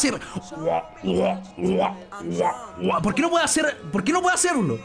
hacer? ¿Por qué no puede hacer? ¿Por qué no puede hacerlo?